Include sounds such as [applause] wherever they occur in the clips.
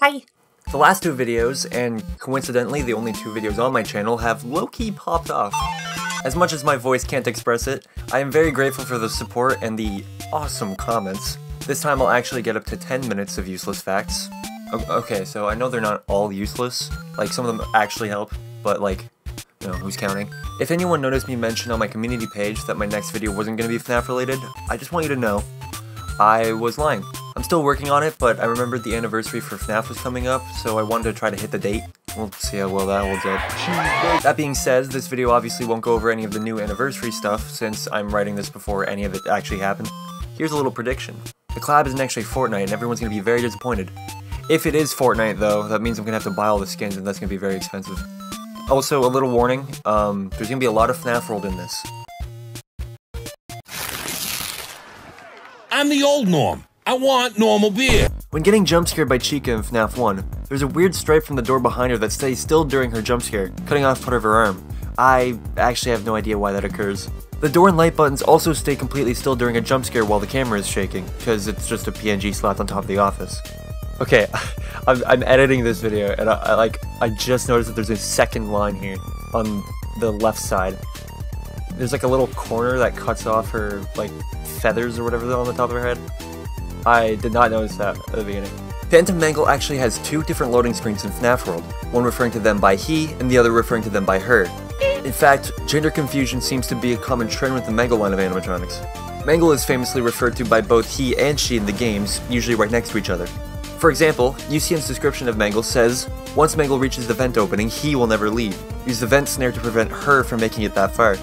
Hi! The last two videos, and coincidentally the only two videos on my channel, have low-key popped off. As much as my voice can't express it, I am very grateful for the support and the awesome comments. This time I'll actually get up to 10 minutes of useless facts. O okay, so I know they're not all useless, like some of them actually help, but like, you know, who's counting? If anyone noticed me mention on my community page that my next video wasn't going to be FNAF related, I just want you to know, I was lying. Still working on it, but I remembered the anniversary for FNAF was coming up, so I wanted to try to hit the date. We'll see how well that holds up. That being said, this video obviously won't go over any of the new anniversary stuff, since I'm writing this before any of it actually happened. Here's a little prediction. The collab isn't actually Fortnite, and everyone's gonna be very disappointed. If it is Fortnite, though, that means I'm gonna have to buy all the skins, and that's gonna be very expensive. Also, a little warning, um, there's gonna be a lot of FNAF World in this. I'm the old Norm. I want normal beer. When getting jump scared by Chica in FNAF 1, there's a weird stripe from the door behind her that stays still during her jump scare, cutting off part of her arm. I actually have no idea why that occurs. The door and light buttons also stay completely still during a jump scare while the camera is shaking, because it's just a PNG slapped on top of the office. Okay, [laughs] I'm, I'm editing this video, and I, I, like I just noticed that there's a second line here on the left side. There's like a little corner that cuts off her like feathers or whatever on the top of her head. I did not notice that at the beginning. Phantom Mangle actually has two different loading screens in FNAF World, one referring to them by he and the other referring to them by her. In fact, gender confusion seems to be a common trend with the Mangle line of animatronics. Mangle is famously referred to by both he and she in the games, usually right next to each other. For example, UCN's description of Mangle says, once Mangle reaches the vent opening, he will never leave. Use the vent snare to prevent her from making it that far.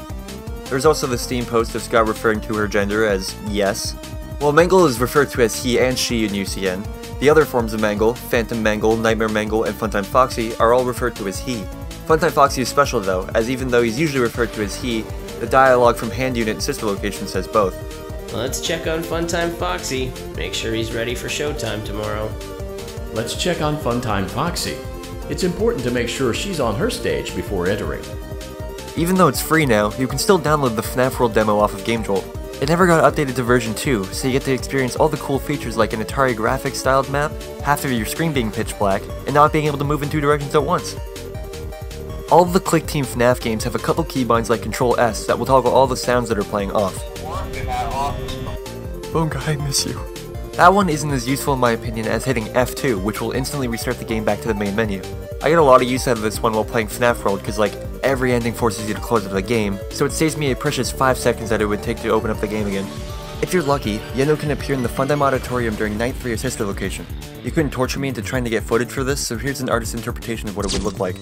There's also the Steam post of Scott referring to her gender as yes, while Mangle is referred to as he and she in UCN, the other forms of Mangle, Phantom Mangle, Nightmare Mangle, and Funtime Foxy are all referred to as he. Funtime Foxy is special though, as even though he's usually referred to as he, the dialogue from Hand Unit and Sister Location says both. Let's check on Funtime Foxy. Make sure he's ready for showtime tomorrow. Let's check on Funtime Foxy. It's important to make sure she's on her stage before entering. Even though it's free now, you can still download the FNAF World demo off of GameJolt. It never got updated to version 2, so you get to experience all the cool features like an Atari graphics styled map, half of your screen being pitch black, and not being able to move in two directions at once. All of the Clickteam FNAF games have a couple keybinds like Control S that will toggle all the sounds that are playing off. Oh, Bunga, I miss you. That one isn't as useful in my opinion as hitting F2, which will instantly restart the game back to the main menu. I get a lot of use out of this one while playing FNAF World, cause like, every ending forces you to close up the game, so it saves me a precious 5 seconds that it would take to open up the game again. If you're lucky, Yenndo can appear in the Funtime Auditorium during night 3 or sister location. You couldn't torture me into trying to get footage for this, so here's an artist's interpretation of what it would look like.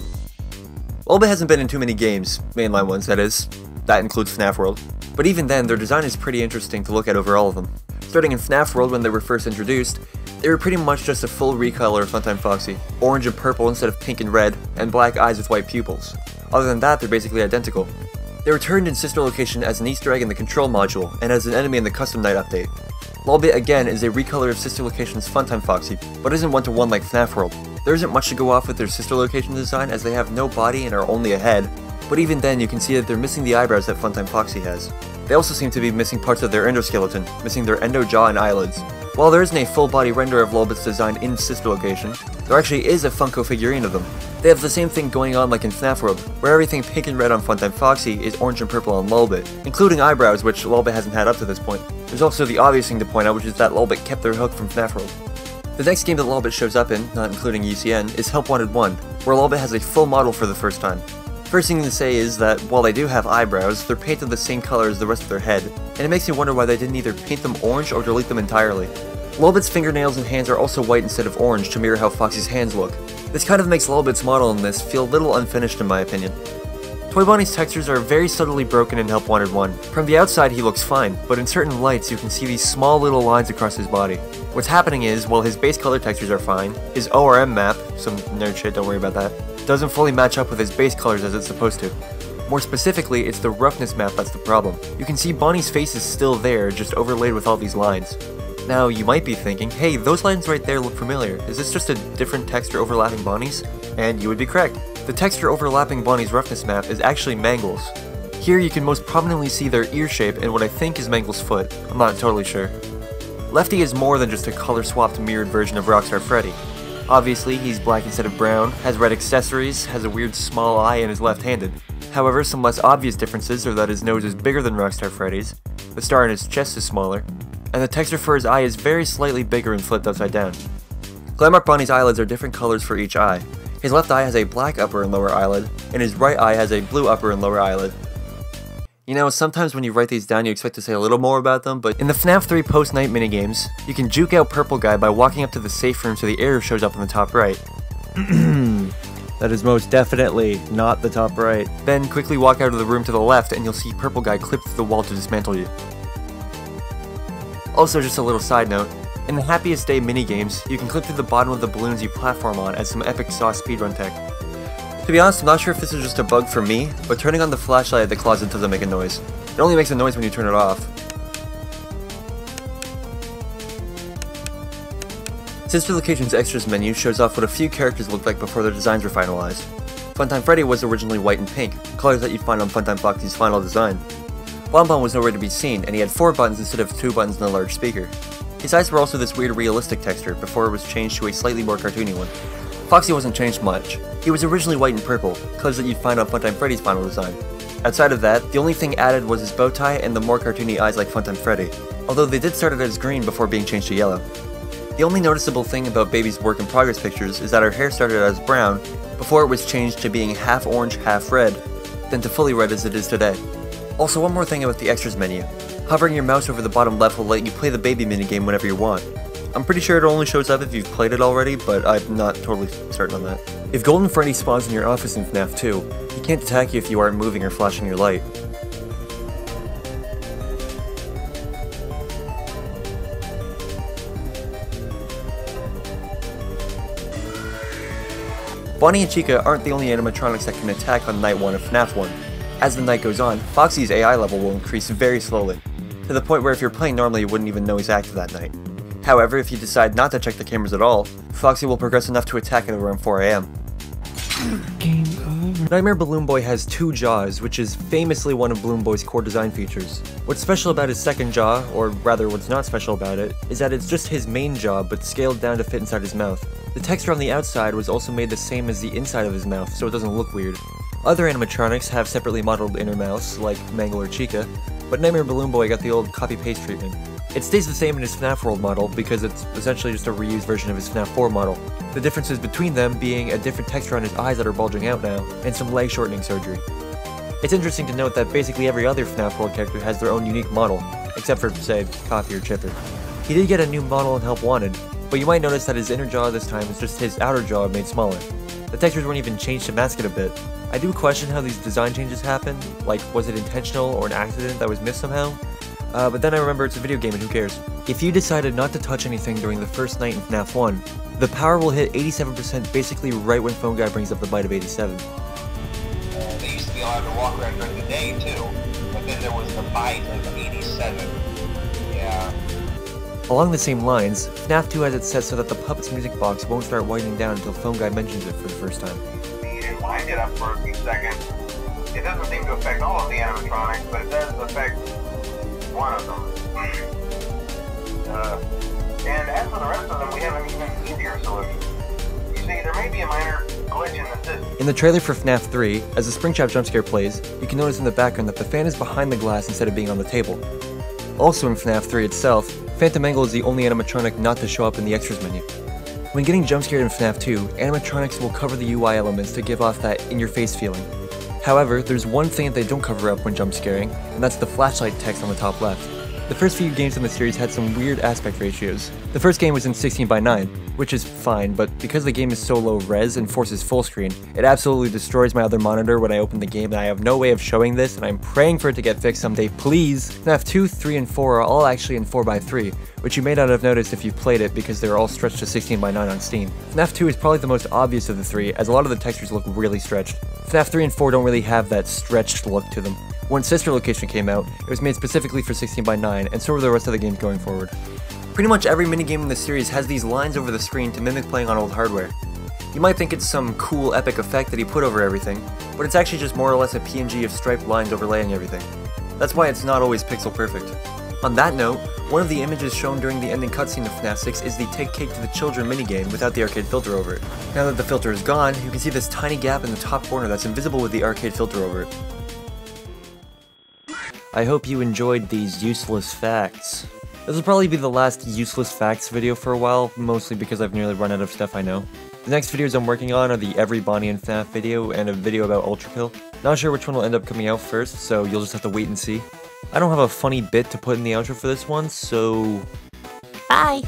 Lolbit hasn't been in too many games, mainline ones that is. That includes FNAF World. But even then, their design is pretty interesting to look at over all of them. Starting in FNAF World when they were first introduced, they were pretty much just a full recolor of Funtime Foxy, orange and purple instead of pink and red, and black eyes with white pupils. Other than that, they're basically identical. They returned in Sister Location as an easter egg in the Control module, and as an enemy in the Custom Night update. Lolbit again is a recolor of Sister Location's Funtime Foxy, but isn't one-to-one -one like FNAF World. There isn't much to go off with their Sister Location design as they have no body and are only a head, but even then you can see that they're missing the eyebrows that Funtime Foxy has. They also seem to be missing parts of their endoskeleton, missing their endo jaw and eyelids. While there isn't a full body render of Lolbit's design in Sister Location, there actually is a Funko figurine of them. They have the same thing going on like in FNAF World, where everything pink and red on Funtime Foxy is orange and purple on Lolbit, including eyebrows which Lolbit hasn't had up to this point. There's also the obvious thing to point out which is that Lolbit kept their hook from FNAF World. The next game that Lolbit shows up in, not including UCN, is Help Wanted 1, where Lolbit has a full model for the first time. First thing to say is that while they do have eyebrows, they're painted the same color as the rest of their head, and it makes me wonder why they didn't either paint them orange or delete them entirely. Lolbit's fingernails and hands are also white instead of orange to mirror how Foxy's hands look. This kind of makes Lolbit's model in this feel a little unfinished in my opinion. Toy Bonnie's textures are very subtly broken in Help Wanted 1. From the outside he looks fine, but in certain lights you can see these small little lines across his body. What's happening is, while his base color textures are fine, his ORM map, some nerd shit, don't worry about that, doesn't fully match up with his base colors as it's supposed to. More specifically, it's the roughness map that's the problem. You can see Bonnie's face is still there, just overlaid with all these lines. Now, you might be thinking, hey, those lines right there look familiar. Is this just a different texture overlapping Bonnie's? And you would be correct. The texture overlapping Bonnie's roughness map is actually Mangle's. Here you can most prominently see their ear shape and what I think is Mangle's foot. I'm not totally sure. Lefty is more than just a color-swapped mirrored version of Rockstar Freddy. Obviously, he's black instead of brown, has red accessories, has a weird small eye, and is left-handed. However, some less obvious differences are that his nose is bigger than Rockstar Freddy's, the star in his chest is smaller, and the texture for his eye is very slightly bigger and flipped upside down. Glamrock Bonnie's eyelids are different colors for each eye. His left eye has a black upper and lower eyelid, and his right eye has a blue upper and lower eyelid. You know, sometimes when you write these down you expect to say a little more about them, but in the FNAF 3 post-night minigames, you can juke out Purple Guy by walking up to the safe room so the arrow shows up on the top right. [clears throat] that is most definitely not the top right. Then quickly walk out of the room to the left and you'll see Purple Guy clip through the wall to dismantle you. Also, just a little side note, in the Happiest Day minigames, you can clip through the bottom of the balloons you platform on as some epic sauce speedrun tech. To be honest, I'm not sure if this is just a bug for me, but turning on the flashlight at the closet doesn't make a noise. It only makes a noise when you turn it off. Sister Location's Extras menu shows off what a few characters looked like before their designs were finalized. Funtime Freddy was originally white and pink, colors that you'd find on Funtime Foxy's final design. Bonbon was nowhere to be seen, and he had four buttons instead of two buttons and a large speaker. His eyes were also this weird realistic texture, before it was changed to a slightly more cartoony one. Foxy wasn't changed much. He was originally white and purple, colors that you'd find on Funtime Freddy's final design. Outside of that, the only thing added was his bow tie and the more cartoony eyes like Funtime Freddy, although they did start it as green before being changed to yellow. The only noticeable thing about Baby's work in progress pictures is that her hair started as brown, before it was changed to being half orange, half red, then to fully red as it is today. Also, one more thing about the extras menu. Hovering your mouse over the bottom left will let you play the baby minigame whenever you want. I'm pretty sure it only shows up if you've played it already, but I'm not totally certain on that. If Golden Freddy spawns in your office in FNAF 2, he can't attack you if you aren't moving or flashing your light. Bonnie and Chica aren't the only animatronics that can attack on night 1 of FNAF 1. As the night goes on, Foxy's AI level will increase very slowly, to the point where if you're playing normally you wouldn't even know he's active that night. However, if you decide not to check the cameras at all, Foxy will progress enough to attack at around 4am. Nightmare Balloon Boy has two jaws, which is famously one of Balloon Boy's core design features. What's special about his second jaw, or rather what's not special about it, is that it's just his main jaw but scaled down to fit inside his mouth. The texture on the outside was also made the same as the inside of his mouth, so it doesn't look weird. Other animatronics have separately modeled inner mouths, like Mangle or Chica, but Nightmare Balloon Boy got the old copy-paste treatment. It stays the same in his FNAF World model because it's essentially just a reused version of his FNAF 4 model. The differences between them being a different texture on his eyes that are bulging out now, and some leg shortening surgery. It's interesting to note that basically every other FNAF World character has their own unique model, except for, say, Coffee or Chipper. He did get a new model in Help Wanted, but you might notice that his inner jaw this time is just his outer jaw made smaller. The textures weren't even changed to mask it a bit. I do question how these design changes happen, like was it intentional or an accident that was missed somehow? Uh, but then I remember it's a video game and who cares. If you decided not to touch anything during the first night in FNAF 1, the power will hit 87% basically right when Phone Guy brings up the bite of 87. Uh, they used to be allowed to walk around during the day too, but then there was the bite of 87. Yeah. Along the same lines, FNAF 2 has it set so that the puppet's music box won't start winding down until Phone Guy mentions it for the first time. You wind it up for a few seconds. It doesn't seem to affect all of the animatronics, but it does affect one of them. Uh, and as for the rest of them, we have an even easier solution. You see, there may be a minor glitch in the system. In the trailer for FNAF 3, as the Springtrap jump scare plays, you can notice in the background that the fan is behind the glass instead of being on the table. Also in FNAF 3 itself, Phantom Mangle is the only animatronic not to show up in the extras menu. When getting jump scared in FNAF 2, animatronics will cover the UI elements to give off that in-your-face feeling. However, there's one thing that they don't cover up when jump scaring, and that's the flashlight text on the top left. The first few games in the series had some weird aspect ratios. The first game was in 16 by 9, which is fine, but because the game is so low res and forces full screen, it absolutely destroys my other monitor when I open the game and I have no way of showing this and I'm praying for it to get fixed someday, please! FNAF 2, 3, and 4 are all actually in 4 by 3 which you may not have noticed if you've played it because they're all stretched to 16 by 9 on Steam. FNAF 2 is probably the most obvious of the three, as a lot of the textures look really stretched. FNAF 3 and 4 don't really have that stretched look to them. When Sister Location came out, it was made specifically for 16 by 9 and so were the rest of the games going forward. Pretty much every minigame in the series has these lines over the screen to mimic playing on old hardware. You might think it's some cool epic effect that he put over everything, but it's actually just more or less a PNG of striped lines overlaying everything. That's why it's not always pixel perfect. On that note, one of the images shown during the ending cutscene of FNAF 6 is the Take Cake to the Children minigame without the arcade filter over it. Now that the filter is gone, you can see this tiny gap in the top corner that's invisible with the arcade filter over it. I hope you enjoyed these useless facts. This will probably be the last useless facts video for a while, mostly because I've nearly run out of stuff I know. The next videos I'm working on are the Every Bonnie and FNAF video and a video about ULTRAKILL. Not sure which one will end up coming out first, so you'll just have to wait and see. I don't have a funny bit to put in the outro for this one, so... Bye!